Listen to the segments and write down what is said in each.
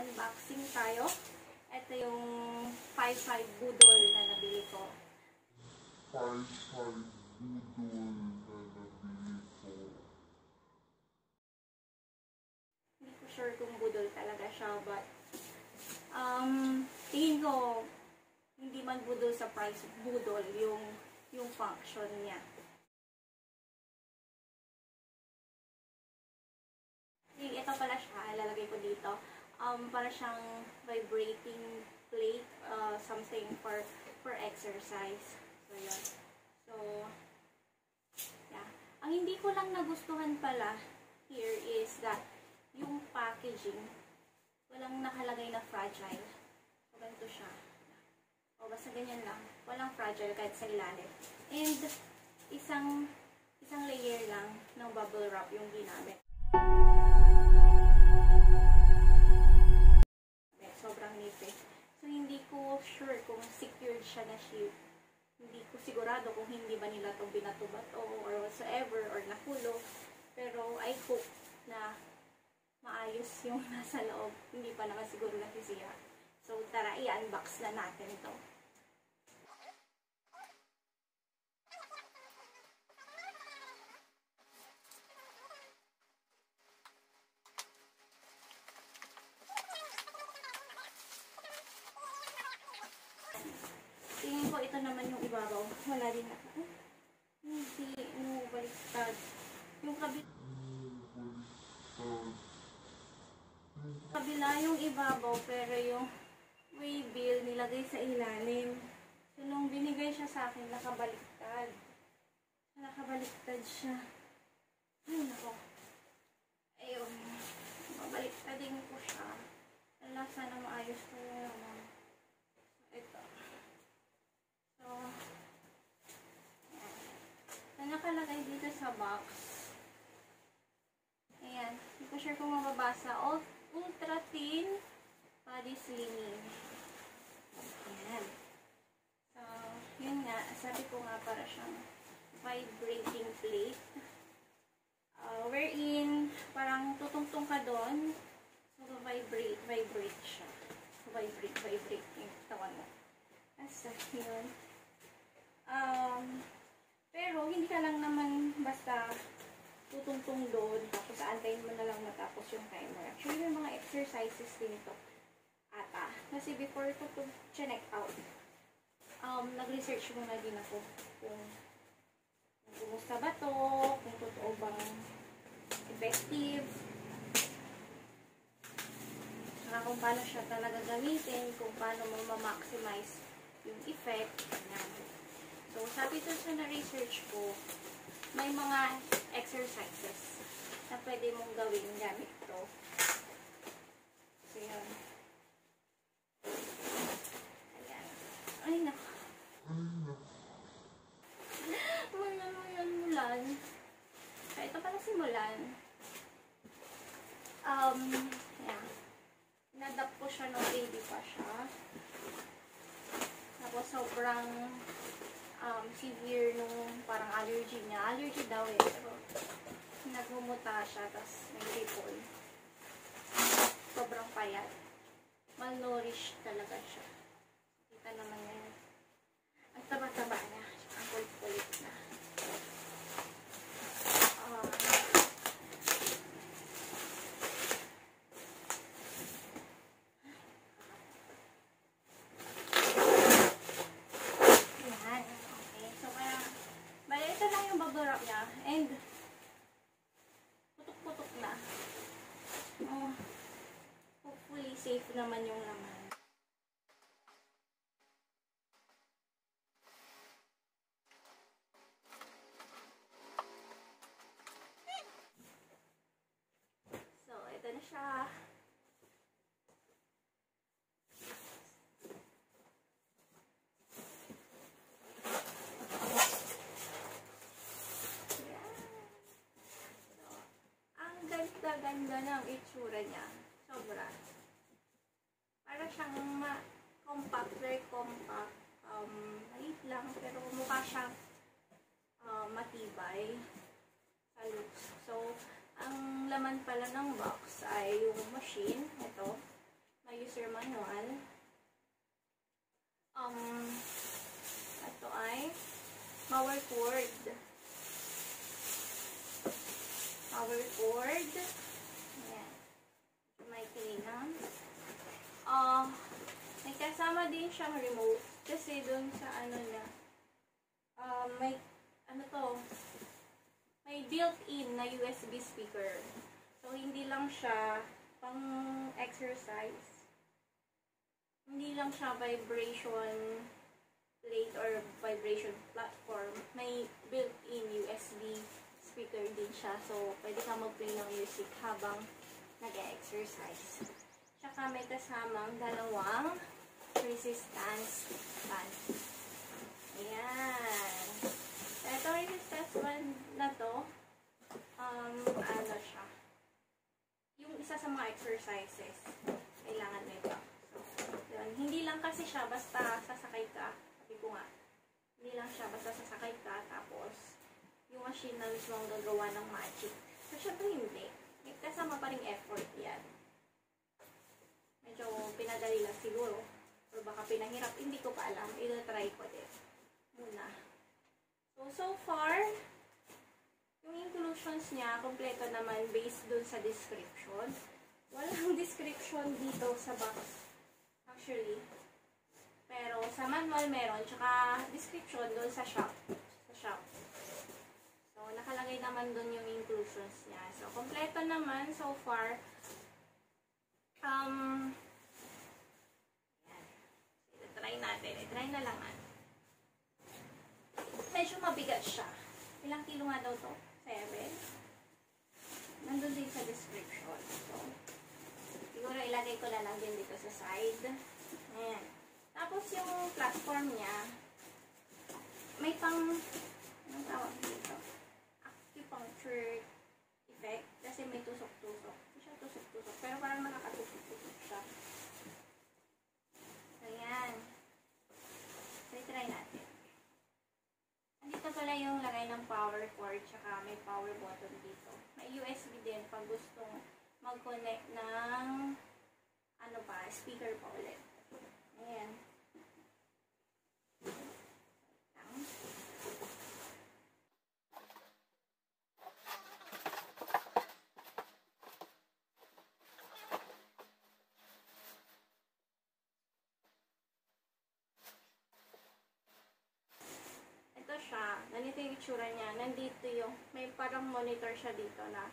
mag-unboxing tayo. Ito yung 5-5 budol na nabili ko. Five-five budol na nabili ko. Hindi ko sure kung budol talaga siya, but um, tingin ko hindi man budol sa price, budol yung yung function niya. Yung ito pala siya, lalagay ko dito. Um, para siyang vibrating plate, uh, something for for exercise. So, yun. So, yeah. Ang hindi ko lang nagustuhan pala here is that yung packaging, walang nakalagay na fragile. So, ganito siya. O, basta ganyan lang. Walang fragile kahit sa ilalim. And, isang isang layer lang ng bubble wrap yung ginamit. Sobrang hindi ko sure kung secured siya na ship. Hindi ko sigurado kung hindi ba nila itong binato-bato or whatsoever or nakulong. Pero, I hope na maayos yung nasa loob. Hindi pa naman siguro nasisira. So, tara, i-unbox na natin to. Tingin ko ito naman yung ibabaw. Wala din na. Ay, hindi, no, baliktad. Yung kabi kabila yung ibabaw, pero yung way bill nilagay sa ilalim. So, nung binigay siya sa akin, nakabaliktad. Nakabaliktad siya. Ay, nako. Ayun. Babaliktadin ko siya. Wala, sana maayos ko yung naman. So, ito. So, yan. Na nakalagay dito sa box. Ayan. Hindi ko sure kung mababasa. Ul- Ultra thin body slimming. Ayan. So, yun nga. Sabi ko nga para siyang vibrating plate. Uh, wherein, parang tutungtong ka doon. So, vibrate, vibrate siya. Vibrate, vibrate yung tawan mo. Asa, yun. Um, pero, hindi ka lang naman basta tutungtong doon, tapos aantayin mo na lang matapos yung timer. Actually, may mga exercises din ito ata. Kasi before ko to check out, um, nag-research muna din ako kung, kung kumusta ba to, kung totoo bang effective, saka kung paano siya talaga gamitin, kung paano mo ma-maximize yung effect. Yan. So, sabi to sa na-research ko, may mga exercises na pwede mong gawin gamit to. So, yan. Ayan. Ay, naku. Mulan, mulan, mulan. So, ito pala si Mulan. Um, yan. Nadap ko siya nung baby pa siya. Tapos, sobrang um, severe nung parang allergy niya. Allergy daw eh. Pero nagmumuta siya, tapos may ripple. Sobrang payat. Malnourished talaga siya. Kita naman niya yun. Ang taba-taba niya. Ang kulit-kulit na. Um, Yan. Okay. So, kaya, bali, ito lang yung bubble wrap niya. And, putok-putok na. Oh, hopefully, safe naman yung laman. So, ito na siya. Yan. So, ang ganda-ganda ng itsura niya. Sobra. Para siyang ma compact, very compact. Um, maliit lang, pero mukha siyang uh, sa looks. So, ang laman pala ng box ay yung machine. Ito. a user manual. Um, ito ay power cord. Power cord. Ayan. May kailangan. Ah, may kasama din siyang remote. Kasi dun sa ano niya, ah, may, ano to, may built-in na USB speaker. So, hindi lang siya pang exercise. Hindi lang siya vibration plate or vibration platform. May built-in USB speaker din siya. So, pwede ka mag-play ng music habang nag-exercise. Tsaka may kasamang dalawang resistance band. Ayan. Ito resistance band na to, um, ano siya, yung isa sa mga exercises, kailangan mo ito. So, yun. Hindi lang kasi siya basta sasakay ka, sabi ko nga, hindi lang siya basta sasakay ka, tapos yung machine na mismo ang gagawa ng magic. So, syempre hindi. May kasama pa rin effort yan. Medyo pinadali lang siguro. Or baka pinahirap, hindi ko pa alam. Ila-try ko din. Muna. So, so far, yung inclusions niya, kompleto naman based dun sa description. Walang description dito sa box. Actually. Pero sa manual meron, tsaka description dun sa shop. Sa shop. So, nakalagay naman dun yung inclusions niya. So, kompleto naman so far. Um, yan. Try natin. I-try na lang natin. Medyo mabigat siya. Ilang kilo nga daw to? 7. Nandun din sa description. So, siguro ilagay ko lang din dito sa side. Ayan. Tapos yung platform niya, may pang, anong tawag dito? Acupuncture effect. Kasi may tusok-tusok. Hindi siya tusok-tusok. Pero parang nakakatusok-tusok siya. Ayan. So, try natin. Andito pala yung lagay ng power cord, tsaka may power button dito. USB din pag gustong mag-connect ng ano pa, speaker pa ulit. Ayan. Lang. Ito siya. Ganito yung itsura niya. Nandito yung, may parang monitor siya dito na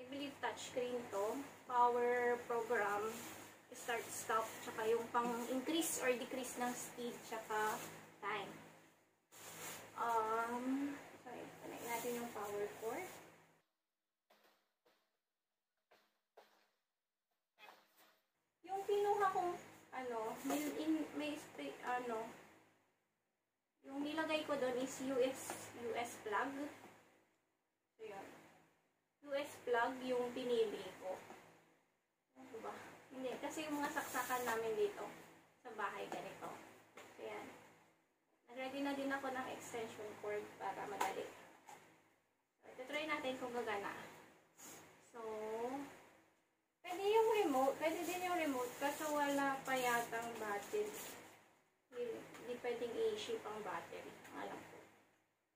I believe touchscreen to. Power program, start, stop, tsaka yung pang increase or decrease ng speed, tsaka time. Um, sorry, connect natin yung power cord. Yung pinuha kong, ano, may, in, may, ano, yung nilagay ko doon is US, US plug. So, yun. US plug yung pinili ko. Ano ba? Hindi, kasi yung mga saksakan namin dito sa bahay ganito. So, yan. Nag-ready na din ako ng extension cord para madali. So, ito try natin kung gagana. So, pwede yung remote, pwede din yung remote kasi wala pa yatang battery. Hindi, hindi pwedeng i-ship ang battery. Alam ko.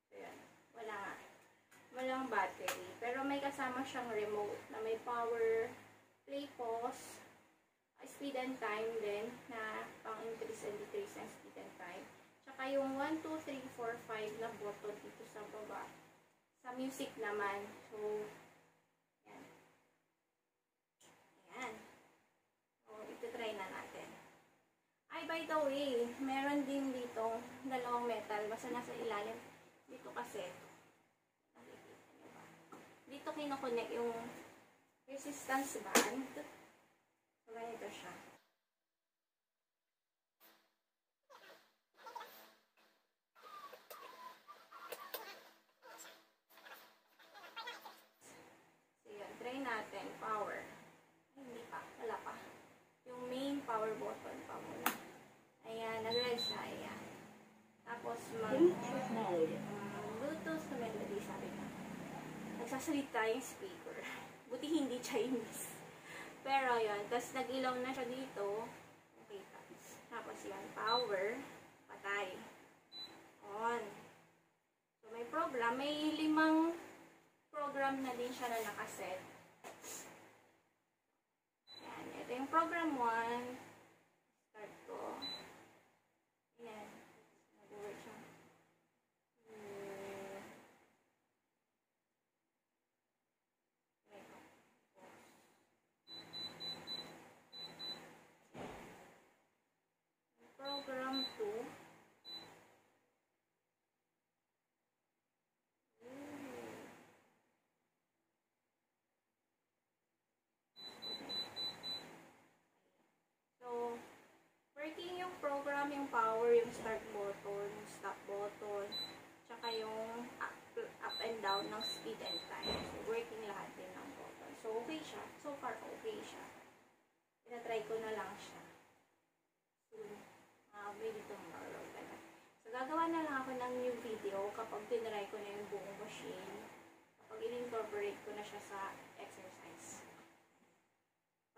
So. Wala nga. Walang battery. Pero may kasama siyang remote na may power, play, pause, speed and time din na pang increase and decrease ng speed and time. Tsaka yung 1, 2, 3, 4, 5 na button dito sa baba. Sa music naman. So, yan. Ayan. So, ito try na natin. Ay, by the way, meron din dito dalawang metal. Basta nasa ilalim. Dito kasi. Dito kinoconnect yung resistance band. So, ganito siya. So, yun. Try natin. Power. Ay, hindi pa. Wala pa. Yung main power button pa muna. Ayan. Nag-red siya. Ayan. Tapos, mag... Bluetooth mode. Um, Bluetooth na melody, sabi ko. Nagsasalita yung speaker. Buti hindi Chinese. Pero yun, tapos nag-ilaw na siya dito. Okay, tapos yan, power, patay. On. So, may program. May limang program na din siya na nakaset. Yan. Ito yung program 1. Start ko. Yan. Nag-work siya. Hmm. Wait. Pause. Program 2. So, working yung program, yung power, yung start button, yung stop button, tsaka yung up, up and down ng speed and time. So, working lahat din ng button. So, okay siya. So far, okay siya. Tinatry ko na lang siya. Soon, uh, maybe tomorrow. Ganun. So, gagawa na lang ako ng new video kapag tinry ko na yung buong machine. Kapag in-incorporate ko na siya sa exercise.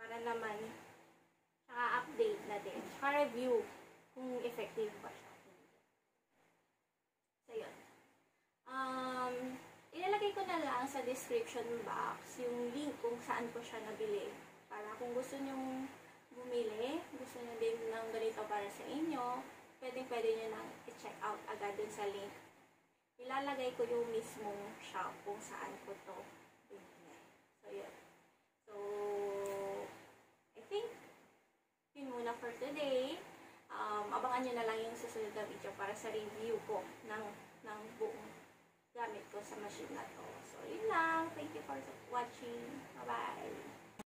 Para naman, saka update na din. Saka review kung effective ba siya. So, yun. Um, ilalagay ko na lang sa description box yung link kung saan ko siya nabili. Para kung gusto nyong bumili, gusto nyo din ng ganito para sa inyo, pwede pwede nyo nang i-check out agad dun sa link. Ilalagay ko yung mismong shop kung saan ko to bumili. So, yun. So, I think, yun muna for today. Um, abangan nyo na lang yung susunod na video para sa review ko ng, ng buong gamit ko sa machine na to. So, yun lang. Thank you for watching. Bye-bye.